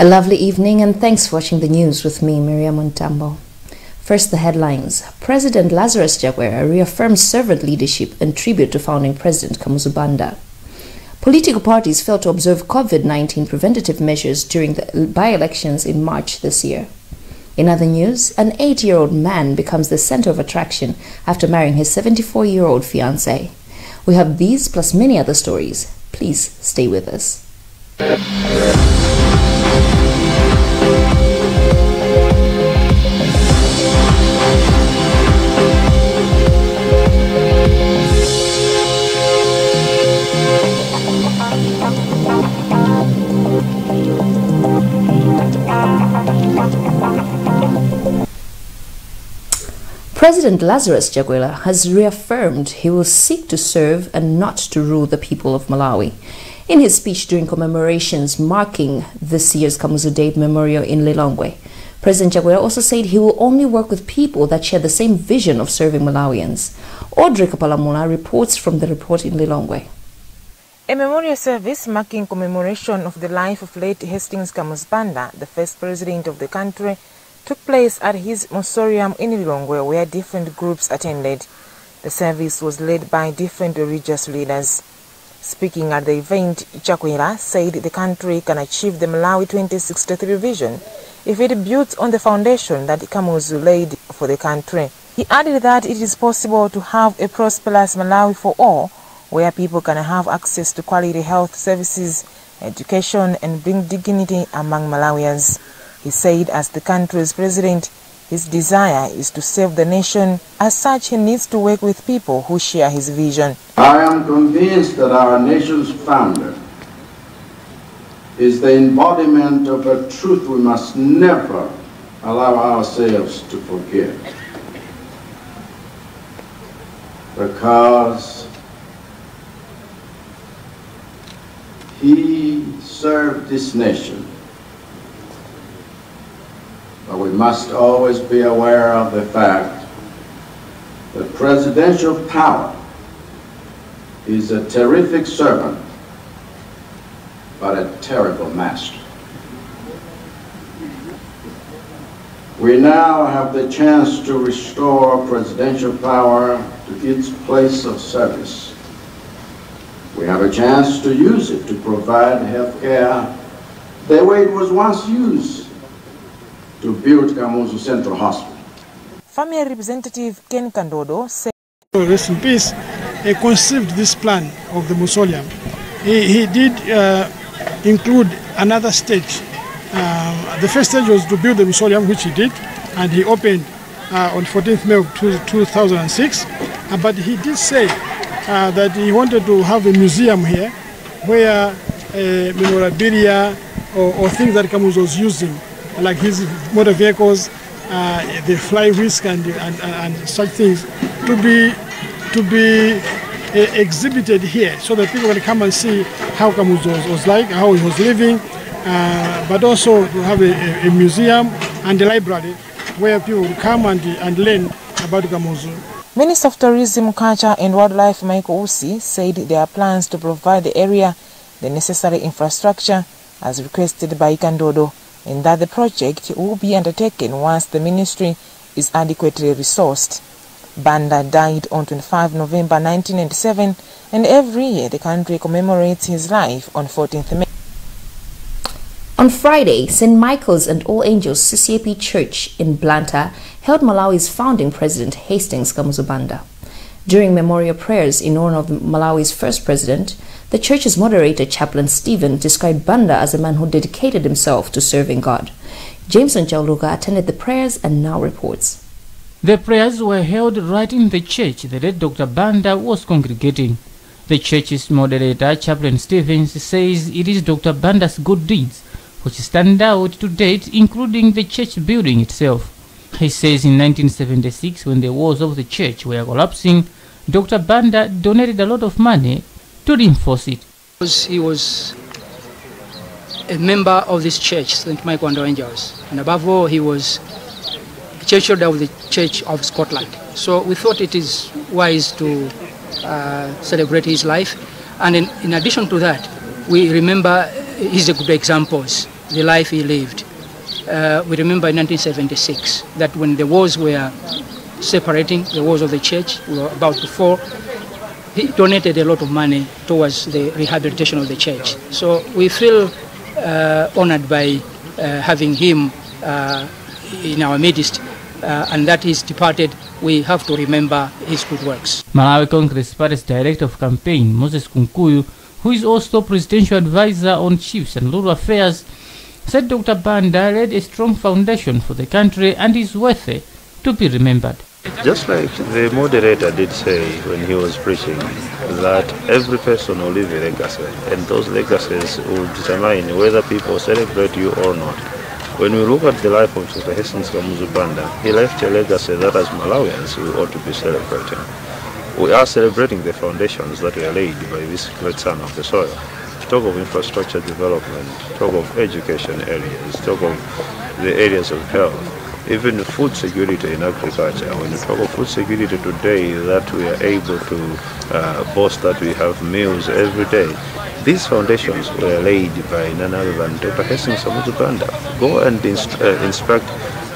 A lovely evening and thanks for watching the news with me, Miriam Montambo. First, the headlines. President Lazarus Chakwera reaffirms servant leadership and tribute to founding President Kamuzu Banda. Political parties failed to observe COVID 19 preventative measures during the by elections in March this year. In other news, an eight year old man becomes the center of attraction after marrying his 74 year old fiancée. We have these plus many other stories. Please stay with us. President Lazarus Chakwera has reaffirmed he will seek to serve and not to rule the people of Malawi. In his speech during commemorations marking this year's Kamuzu Day Memorial in Lilongwe, President Chakwera also said he will only work with people that share the same vision of serving Malawians. Audrey Kapalamula reports from the report in Lilongwe. A memorial service marking commemoration of the life of late Hastings Kamuzu Banda, the first president of the country, took place at his mausoleum in Lilongwe where different groups attended. The service was led by different religious leaders. Speaking at the event, Chakwera said the country can achieve the Malawi 2063 vision if it builds on the foundation that Kamuzu laid for the country. He added that it is possible to have a prosperous Malawi for all, where people can have access to quality health services, education, and bring dignity among Malawians. He said as the country's president, his desire is to save the nation. As such, he needs to work with people who share his vision. I am convinced that our nation's founder is the embodiment of a truth we must never allow ourselves to forget. Because he served this nation but we must always be aware of the fact that presidential power is a terrific servant, but a terrible master. We now have the chance to restore presidential power to its place of service. We have a chance to use it to provide health care the way it was once used to build Kamuzu Central Hospital. Family representative Ken Kandodo said, Rest in peace, he conceived this plan of the mausoleum. He, he did uh, include another stage. Uh, the first stage was to build the mausoleum, which he did, and he opened uh, on 14th May of 2006. Uh, but he did say uh, that he wanted to have a museum here where uh, memorabilia or, or things that Kamuzu was using like his motor vehicles, uh, the fly whisk and, and, and, such things to be, to be uh, exhibited here so that people can come and see how Kamuzu was, was like, how he was living, uh, but also to have a, a, museum and a library where people will come and, and learn about Kamuzu. Minister of Tourism, Culture and Wildlife Michael Usi said there are plans to provide the area the necessary infrastructure as requested by Kandodo and that the project will be undertaken once the ministry is adequately resourced. Banda died on 25 November 1997 and every year the country commemorates his life on 14th May. On Friday, St. Michael's and All Angels CCAP Church in Blantyre held Malawi's founding president Hastings Kamuzu Banda. During memorial prayers in honor of Malawi's first president, the church's moderator, Chaplain Stephen, described Banda as a man who dedicated himself to serving God. Jameson Chauluga attended the prayers and now reports. The prayers were held right in the church the late Dr. Banda was congregating. The church's moderator, Chaplain Stevens, says it is Dr. Banda's good deeds which stand out to date, including the church building itself. He says in 1976, when the walls of the church were collapsing, Dr. Banda donated a lot of money to reinforce it. He was a member of this church, St. Michael and the Angels, and above all, he was a church elder of the Church of Scotland. So we thought it is wise to uh, celebrate his life, and in, in addition to that, we remember his good examples the life he lived. Uh, we remember in 1976 that when the wars were separating, the wars of the church, we were about to fall, he donated a lot of money towards the rehabilitation of the church. So we feel uh, honored by uh, having him uh, in our midst, uh, and that he's departed. We have to remember his good works. Malawi Congress Party's Director of Campaign, Moses Kunkuyu, who is also Presidential Advisor on Chiefs and Rural Affairs, said Dr. Banda laid a strong foundation for the country and is worthy to be remembered. Just like the moderator did say when he was preaching, that every person will leave a legacy, and those legacies will determine whether people celebrate you or not. When we look at the life of Dr. Hastings Kamuzu Banda, he left a legacy that as Malawians we ought to be celebrating. We are celebrating the foundations that were laid by this great son of the soil. Talk of infrastructure development, talk of education areas, talk of the areas of health, even food security in agriculture. When you talk of food security today, that we are able to uh, boast that we have meals every day. These foundations were laid by none other than Dr. Hastings Kamuzu Banda. Go and uh, inspect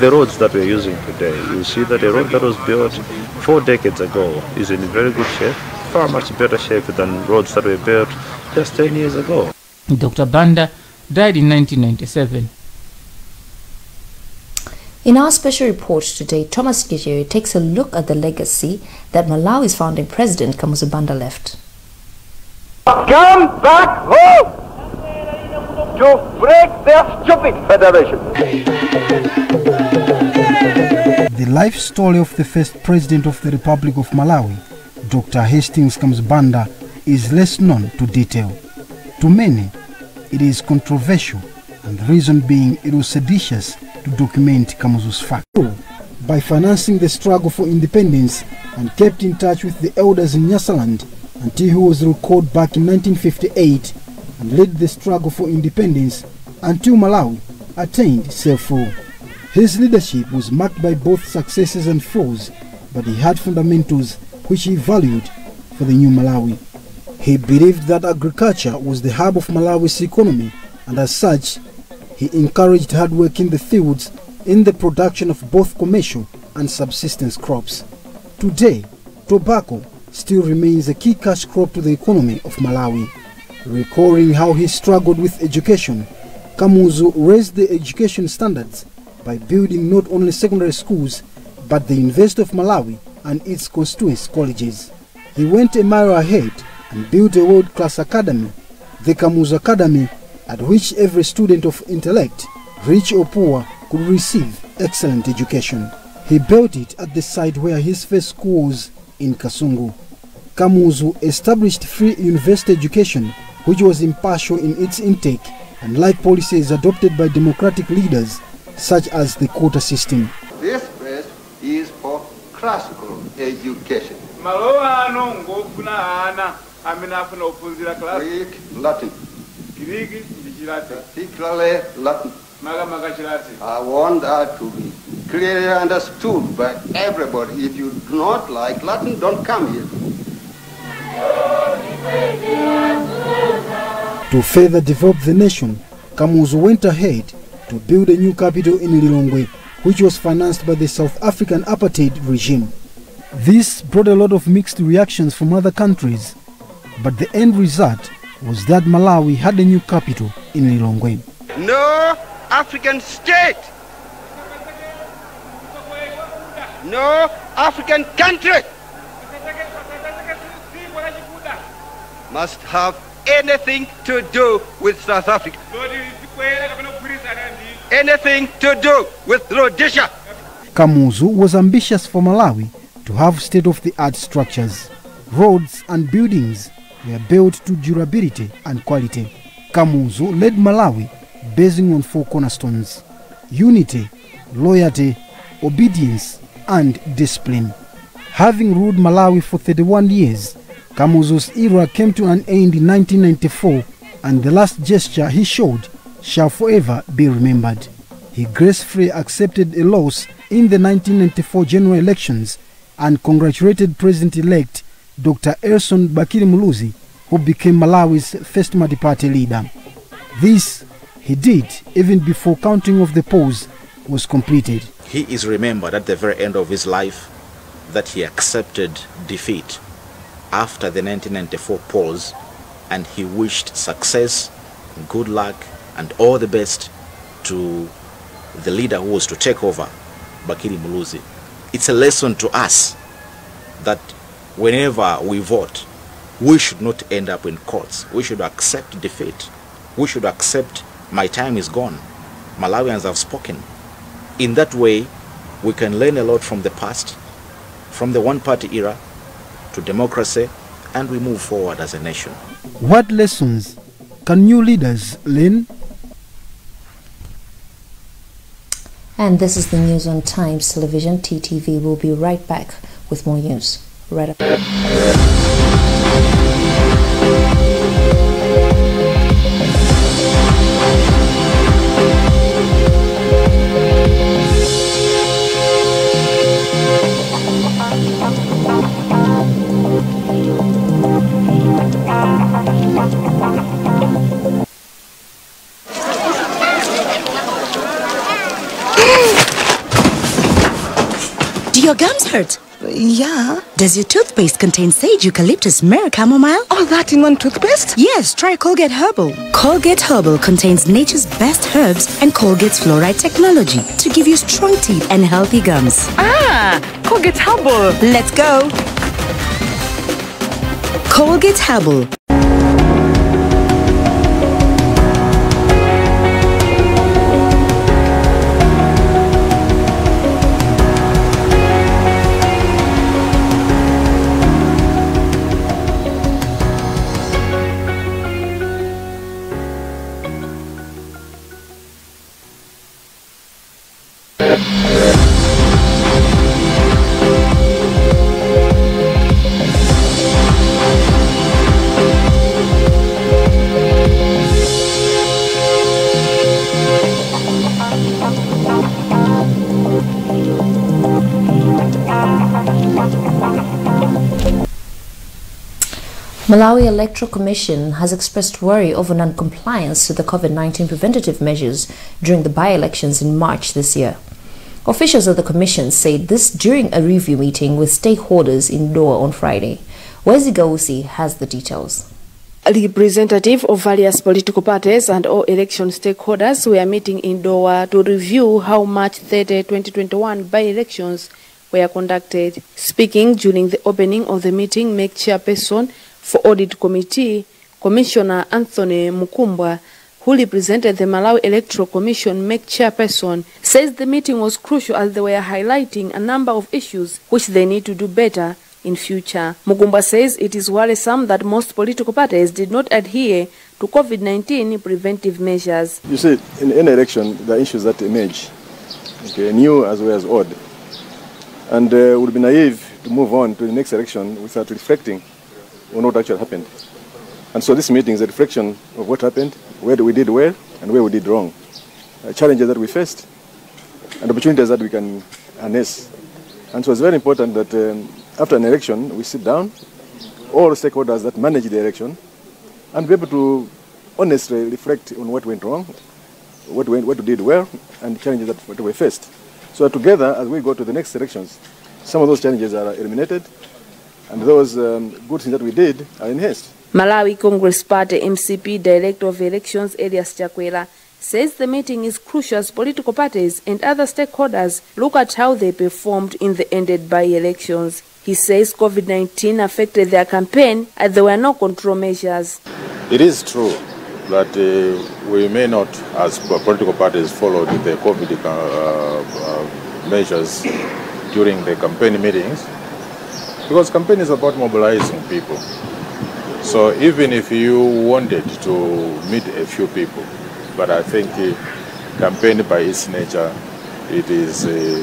the roads that we're using today. You'll see that a road that was built four decades ago is in very good shape, far much better shape than roads that were built just 10 years ago. Dr. Banda died in 1997. In our special report today, Thomas Gijeri takes a look at the legacy that Malawi's founding president Kamuzu Banda left. Come back home to break their stupid federation. The life story of the first president of the Republic of Malawi, Dr. Hastings Kamuzu Banda, is less known to detail. To many, it is controversial, and the reason being it was seditious to document Kamuzu's fact. By financing the struggle for independence and kept in touch with the elders in Nyasaland until he was recalled back in 1958 and led the struggle for independence until Malawi attained self-rule. His leadership was marked by both successes and flaws, but he had fundamentals which he valued for the new Malawi. He believed that agriculture was the hub of Malawi's economy, and as such, he encouraged hard work in the fields in the production of both commercial and subsistence crops. Today, tobacco still remains a key cash crop to the economy of Malawi. Recalling how he struggled with education, Kamuzu raised the education standards by building not only secondary schools but the University of Malawi and its constituency colleges. He went a mile ahead and built a world-class academy, the Kamuzu Academy, at which every student of intellect, rich or poor, could receive excellent education. He built it at the site where his first school was in Kasungu. Kamuzu established free university education, which was impartial in its intake and like policies adopted by democratic leaders, such as the quota system. This place is for classical education. malo ano ngofuna ana amene afuna kuphunzira class Greek, Latin, giriki ndi chilati particularly Latin. makamaka chilati I want that to be clearly understood by everybody. If you do not like Latin, don't come here. To further develop the nation, Kamuzu went ahead to build a new capital in Lilongwe, which was financed by the South African apartheid regime. This brought a lot of mixed reactions from other countries, but the end result was that Malawi had a new capital in Lilongwe. No African state, no African country must have anything to do with South Africa, loti zikwere kapena kugwirizana ndi anything to do with Rhodesia. Kamuzu was ambitious for Malawi to have state-of-the-art structures. Roads and buildings were built to durability and quality. Kamuzu led Malawi basing on four cornerstones: unity, loyalty, obedience, and discipline. Having ruled Malawi for 31 years, Kamuzu's era came to an end in 1994, and the last gesture he showed shall forever be remembered. He gracefully accepted a loss in the 1994 general elections and congratulated President-elect Dr. Elson Bakili Muluzi, who became Malawi's first multi-party leader. This, He did even before counting of the polls was completed. He is remembered at the very end of his life that he accepted defeat after the 1994 polls and he wished success, good luck, and all the best to the leader who was to take over, Bakili Muluzi. It's a lesson to us that whenever we vote, we should not end up in courts. We should accept defeat. We should accept my time is gone. Malawians have spoken. In that way, we can learn a lot from the past, from the one party era to democracy, and we move forward as a nation. What lessons can new leaders learn? And this is the news on Times Television. TTV will be right back with more news. Right up. Do Yeah. Does your toothpaste contain sage, eucalyptus, myrrh, chamomile? All that in one toothpaste? Yes, try Colgate Herbal. Colgate Herbal contains nature's best herbs and Colgate's fluoride technology to give you strong teeth and healthy gums. Ah, Colgate Herbal. Let's go. Colgate Herbal. Malawi Electoral Commission has expressed worry over non-compliance to the COVID-19 preventative measures during the by-elections in March this year. Officials of the commission said this during a review meeting with stakeholders in Doha on Friday. Wezi Gausi has the details. Representatives of various political parties and all election stakeholders were meeting in Doha to review how March 30, 2021 by-elections were conducted. Speaking during the opening of the meeting, make chairperson for Audit Committee, Commissioner Anthony Mukumbwa, who represented the Malawi Electoral Commission MEC chairperson, says the meeting was crucial as they were highlighting a number of issues which they need to do better in future. Mukumbwa says it is worrisome that most political parties did not adhere to COVID-19 preventive measures. You see, in any election, there are issues that emerge, okay, new as well as odd. And uh, it would be naive to move on to the next election without reflecting on what actually happened. And so this meeting is a reflection of what happened, where we did well and where we did wrong, uh, challenges that we faced, and opportunities that we can harness. And so it's very important that um, after an election, we sit down, all stakeholders that manage the election, and be able to honestly reflect on what went wrong, what, went, what we did well, and challenges that we faced. So together, as we go to the next elections, some of those challenges are eliminated, and those um, good things that we did are enhanced. Malawi Congress Party MCP Director of Elections Elias Chakwera says the meeting is crucial as political parties and other stakeholders look at how they performed in the ended by-elections. He says COVID-19 affected their campaign as there were no control measures. It is true that uh, we may not, as political parties, follow the COVID uh, uh, measures during the campaign meetings because campaign is about mobilizing people. So even if you wanted to meet a few people, but I think uh, campaign by its nature, it is uh,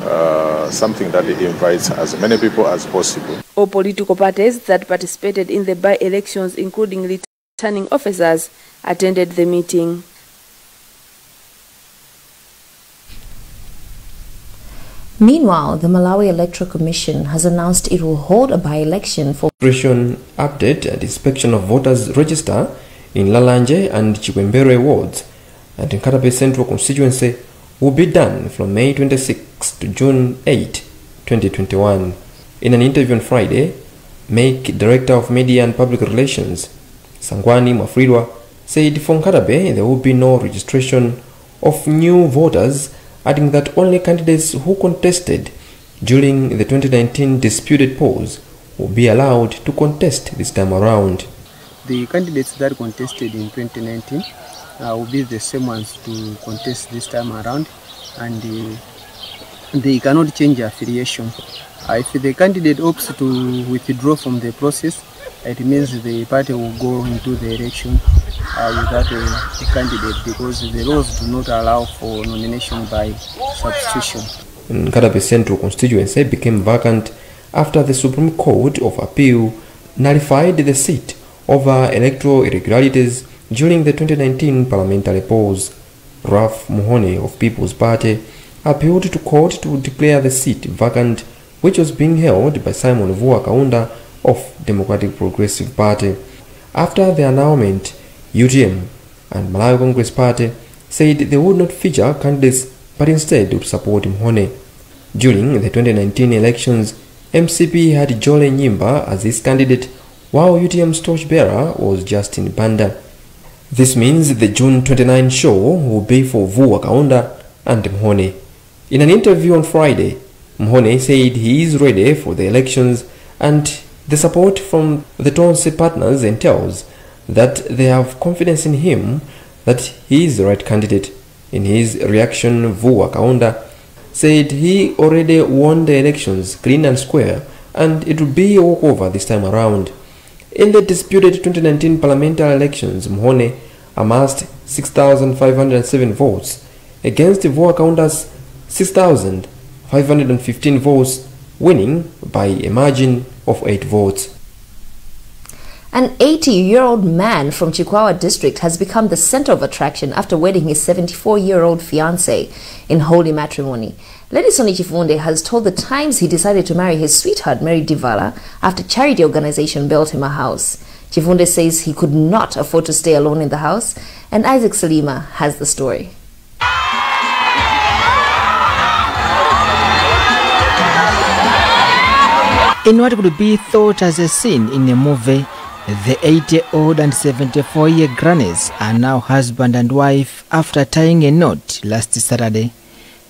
uh, something that invites as many people as possible. All political parties that participated in the by-elections, including returning officers, attended the meeting. Meanwhile, the Malawi Electoral Commission has announced it will hold a by-election for Registration update and inspection of voters register in Lalanje and Chiwembere wards and in Nkhata Bay Central constituency will be done from May 26 to June 8, 2021. In an interview on Friday, MEC Director of Media and Public Relations, Sangwani Mwafulirwa, said for Nkhata Bay there will be no registration of new voters, adding that only candidates who contested during the 2019 disputed polls will be allowed to contest this time around. The candidates that contested in 2019 uh, will be the same ones to contest this time around and uh, they cannot change affiliation. Uh, if the candidate opts to withdraw from the process, it means the party will go into the election uh, without a, a candidate because the laws do not allow for nomination by substitution. Nkatabe Central constituency became vacant after the Supreme Court of Appeal nullified the seat over electoral irregularities during the 2019 parliamentary polls. Ralph Muhone of People's Party appealed to court to declare the seat vacant which was being held by Simon Vua Kaunda of Democratic Progressive Party. After the annulment, UTM and Malawi Congress Party said they would not feature candidates but instead would support Mhone. During the 2019 elections, MCP had Jole Nyimba as its candidate while UTM's torchbearer was Justin Banda. This means the June 29 show will be for Vuwa Kaunda and Mhone. In an interview on Friday, Mhone said he is ready for the elections and the support from the Tonse partners entails that they have confidence in him that he is the right candidate. In his reaction, Vuwa Kaunda said he already won the elections clean and square and it will be a walkover this time around. In the disputed 2019 parliamentary elections, Mhone amassed 6,507 votes against Vuwa Kaunda's 6,515 votes, winning by a margin of 8 votes. An 80-year-old man from Chikwawa district has become the center of attraction after wedding his 74-year-old fiancée in holy matrimony. Lady Soni Chifunde has told the Times he decided to marry his sweetheart Mary Divala after charity organization built him a house. Chifunde says he could not afford to stay alone in the house, and Isaac Salima has the story. In what would be thought as a scene in a movie, the 80-year-old and 74-year grannies are now husband and wife after tying a knot last Saturday.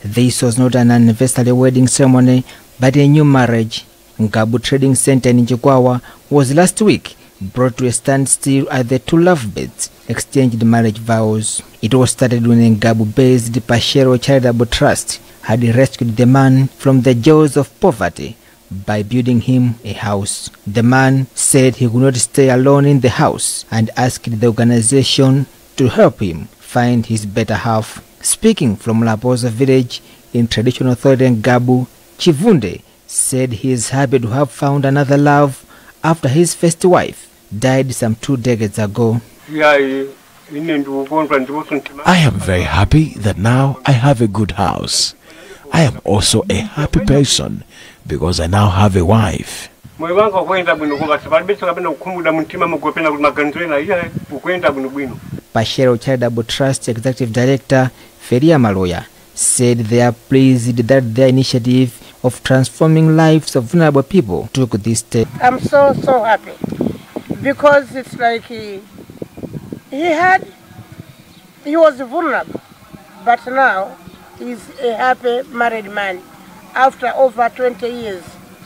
This was not an anniversary wedding ceremony, but a new marriage. Ngabu Trading Center in Chikwawa was last week brought to a standstill at the two lovebirds exchanged marriage vows. It was started when Ngabu-based Pashero Charitable Trust had rescued the man from the jaws of poverty by building him a house. The man said he could not stay alone in the house and asked the organization to help him find his better half. Speaking from Laposa village in traditional Tholen Gabu, Chivunde said he is happy to have found another love after his first wife died some two decades ago. I am very happy that now I have a good house. I am also a happy person because I now have a wife. moyo wangu ukwenda bwino kuba kapena kukhumudwa mumtima mugopena kuti maganizo ena iya ukwenda bwinobwino Pashero Charitable Trust Executive Director Feria Maloya said they are pleased that their initiative of transforming lives of vulnerable people took this step. I'm so so happy because it's like he he had he was vulnerable, but now he's a happy married man after over 20 years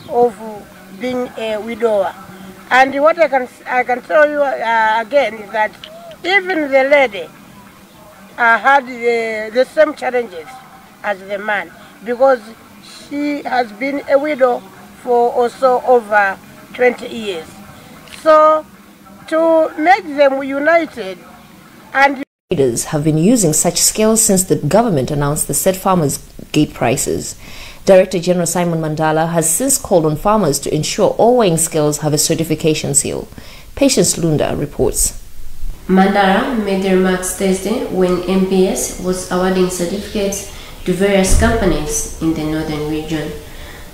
of being a widower. And what I can I can tell you uh, again is that even the lady uh, had the, the same challenges as the man because she has been a widow for also over 20 years. So to make them united and Traders have been using such skills since the government announced the set farmers gate prices. Director General Simon Mandala has since called on farmers to ensure all weighing scales have a certification seal. Patience Lunda reports. Mandala made the remarks Thursday when MBS was awarding certificates to various companies in the northern region.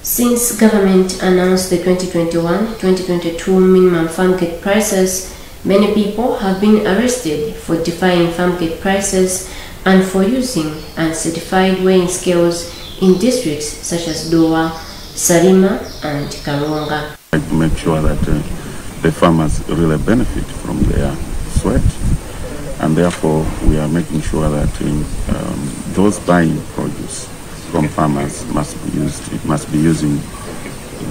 Since government announced the 2021-2022 minimum farm gate prices, Many people have been arrested for defying farm gate prices and for using uncertified weighing scales in districts such as Dowa, Salima and Karonga. like to make sure that uh, the farmers really benefit from their sweat and therefore we are making sure that um, um, those buying produce from farmers must be used It must be using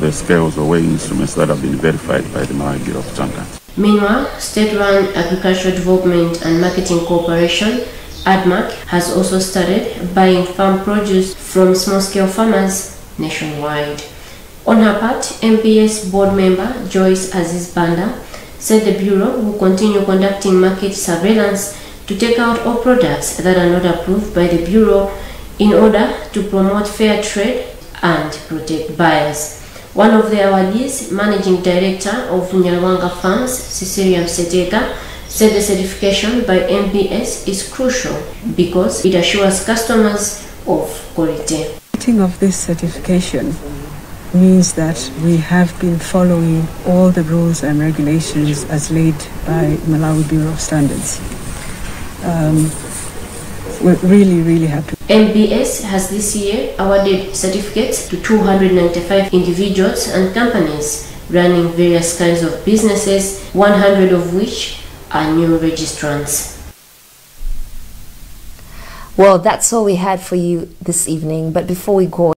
the scales or weighing instruments that have been verified by the Malawi Bureau of Standards. Meanwhile, state-run Agricultural Development and Marketing Corporation, ADMARC, has also started buying farm produce from small-scale farmers nationwide. On her part, MBS board member Joyce Aziz Banda said the Bureau will continue conducting market surveillance to take out all products that are not approved by the Bureau in order to promote fair trade and protect buyers. One of the awardees, Managing Director of Nyalwanga Farms, Cecilia Mseteka, said the certification by MBS is crucial because it assures customers of quality. Getting of this certification means that we have been following all the rules and regulations as laid by Malawi Bureau of Standards. Um, we're really, really happy. MBS has this year awarded certificates to 295 individuals and companies running various kinds of businesses, 100 of which are new registrants. Well, that's all we had for you this evening. But before we go,